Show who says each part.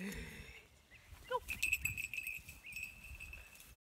Speaker 1: Okay.